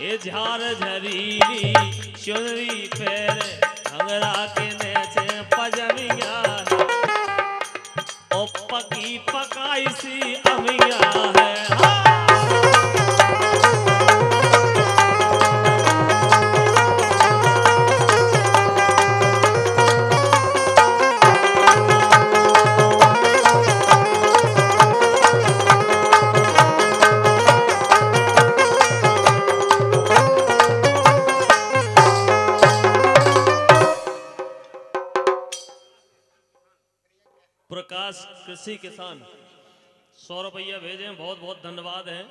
ए झार झरीली चुनरी पैर हमरा के नेचे पजमिया ओ पकी पकाई सी अमिया है हाँ। प्रकाश कृषि किसान। सौ रुपया भेजे, बहुत बहुत धन्यवाद है।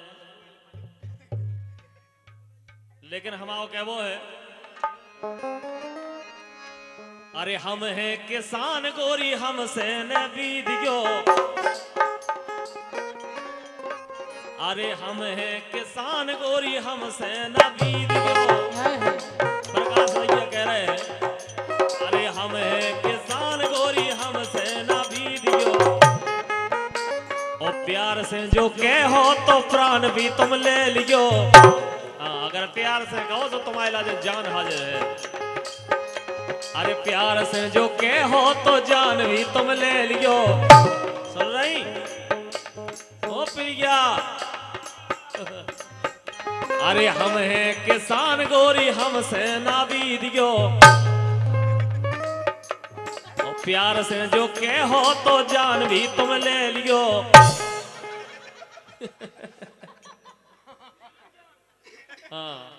लेकिन हमारा क्या वो है? अरे हम हैं किसान गोरी, हमसे न बीदियो अरे हम हैं किसान गोरी, हमसे न बीदियो प्यार से जो कहो तो प्राण भी तुम ले लियो। हाँ अगर प्यार से कहो तो तुम्हारे लाज जान हाजिर है। अरे प्यार से जो कहो तो जान भी तुम ले लियो। सुन रही? ओ प्रिया। अरे हम हैं किसान गोरी, हमसे ना भी दियो प्यार से जो कहो तो जान भी तुम ले लियो। हाँ।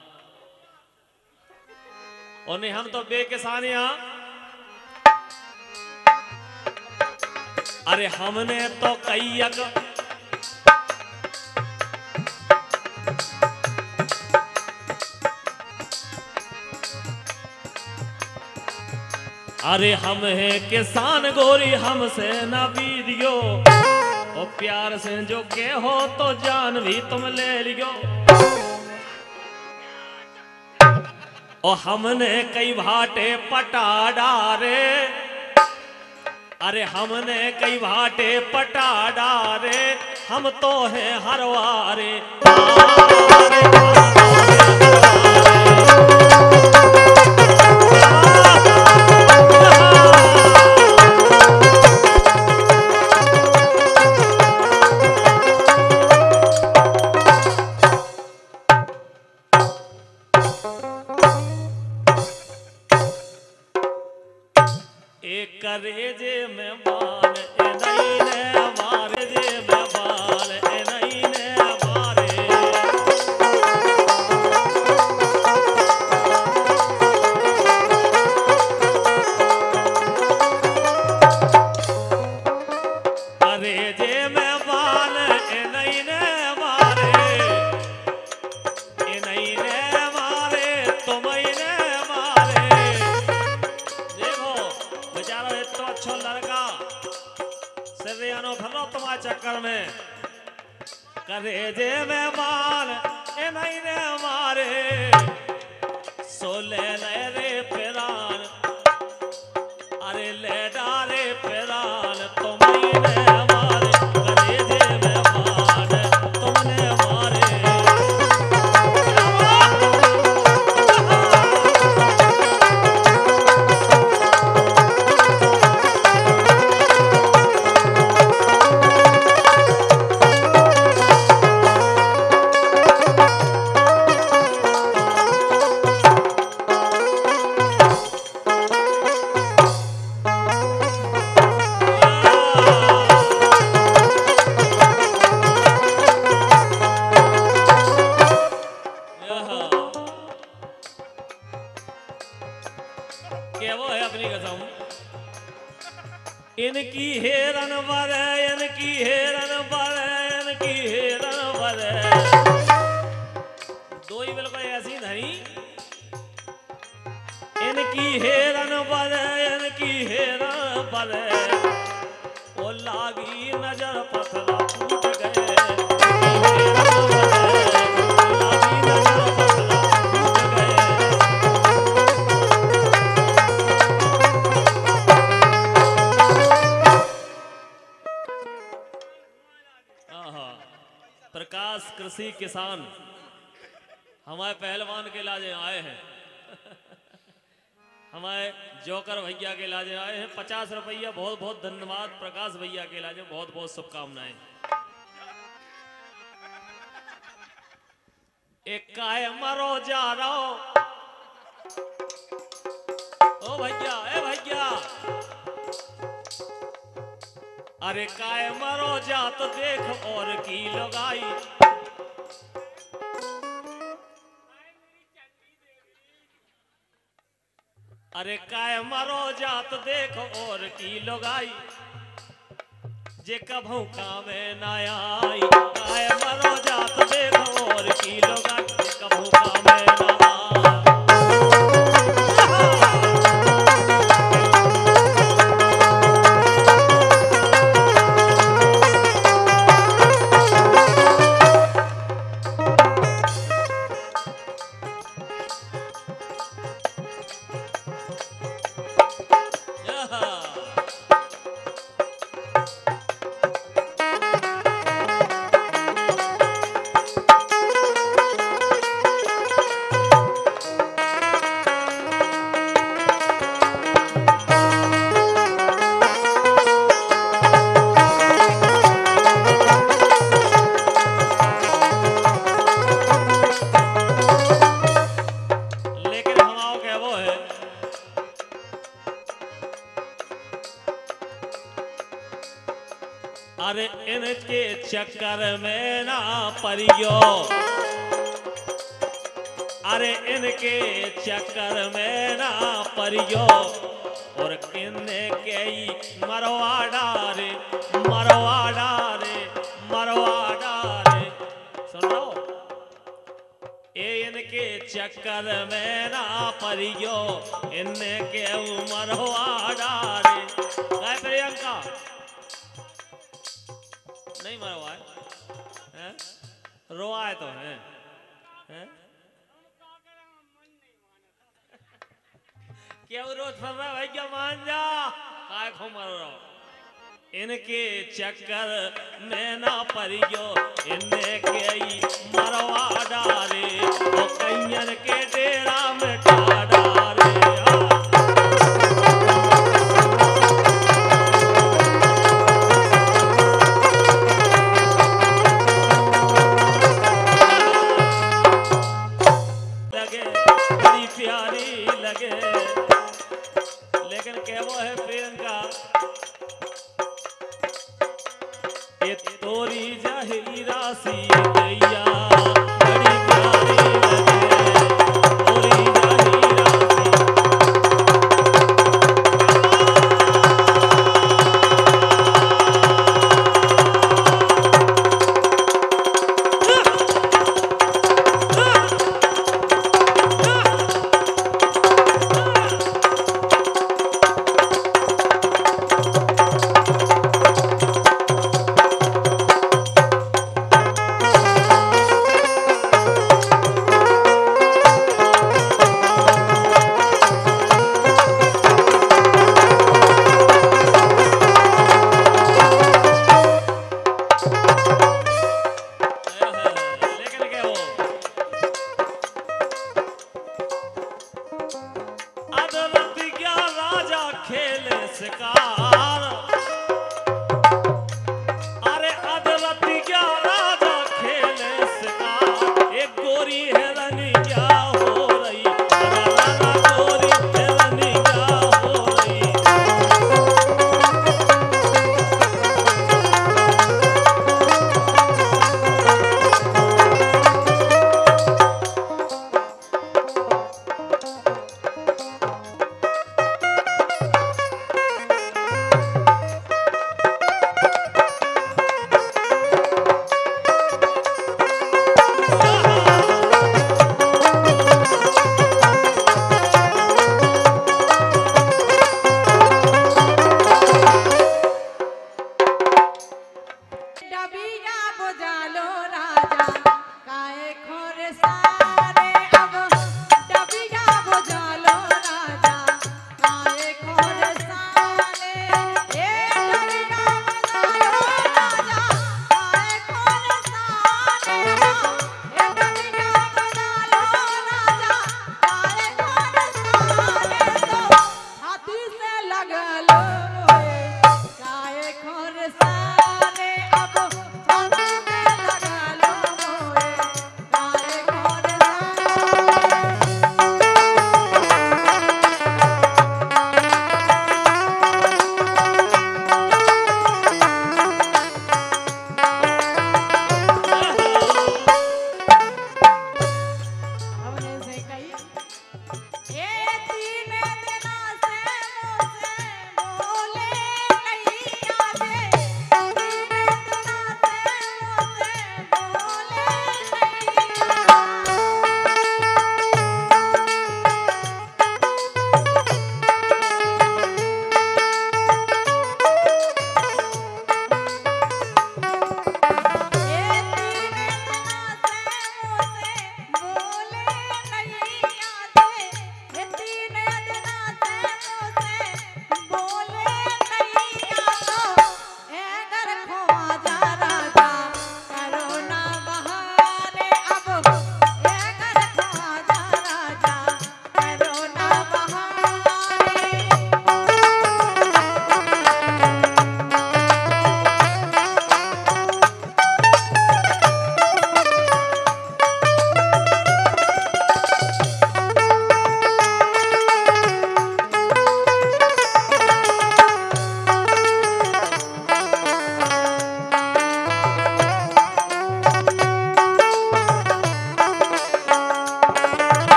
और नहीं, हम तो बेकिसान यहाँ अरे हमने तो कैयक अरे हम हैं किसान गोरी, हमसे ना बीदियो ओ प्यार से जो के हो तो जान भी तुम ले लियो। ओ हमने कई भाटे पटा डारे अरे हमने कई भाटे पटा डारे हम तो हैं हरवारे के वो है अपनी कसम। इनकी हेरन बर इनकी हेरन बर इनकी हेरन बर दो ही बिल्कुल ऐसी नहीं। इनकी हेरन बर इनकी हेरन बर वो लागी नज़र पथरा पचास कृषि किसान हमारे पहलवान के लाजे आए हैं। हमारे जोकर भैया के लाजे आए हैं। पचास रुपया बहुत बहुत धन्यवाद प्रकाश भैया के लाजे। बहुत बहुत शुभकामनाएँ। एक काय मरो जा रहो। ओ भैया, ए भैया। अरे काय मरो जा तो देख और की लगाई। अरे काय मरो जा तो देख और की लगाई। जे कभू कामे ना आई। काय मरो जा तो देख और की लगाई। चक्कर में ना परियो। अरे इनके चक्कर में ना परियो। और किन्ने के मरवा डारे मरवा डारे मरवा डारे। सुन लो ए इनके चक्कर में ना परियो। इनके उमर हो डारे प्रियंका नहीं मरवा है। है? तो है। हैं? क्या रोज फर रहा है भैया मान जा? काय खो मर रहा इनके चक्कर में ना परियो। इनके मरवा डारे ओ कैयन के डेरा में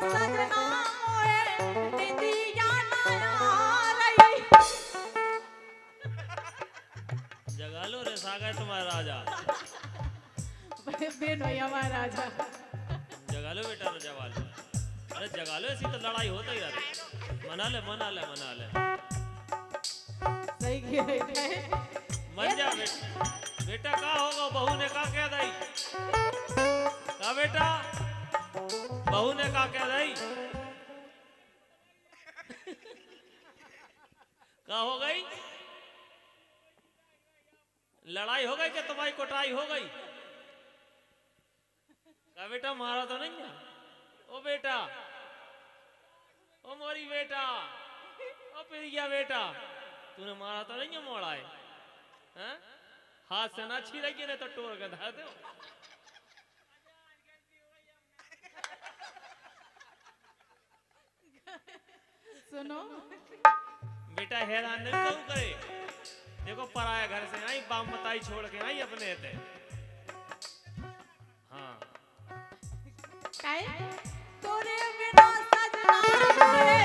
जगा लो रे सागर तुम्हारा राजा। बेन भैया महाराजा जगा लो बेटा जगा लो अरे जगा लो ऐसी तो लड़ाई होता यार। मना ले मना ले मना ले। सही कह रहे जा बेटा। बेटा का होगा? बहू ने का कह दई का बेटा? बहू ने कहा कह दई का हो गई? लड़ाई हो गई कि तुम्हारी कुटाई हो गई? का बेटा, मारा तो नहीं है। ओ बेटा, ओ मोरी बेटा, ओ पिरिया बेटा, तूने मारा तो नहीं है मोड़ा है? हाथ से ना छिड़की नहीं तो टोर के धा दो। सुनो। बेटा हैरान नहीं क्यों करे? देखो पराया घर से आई बाप मताई छोड़ के आई अपने थे हाँ। तोरे बिना सजना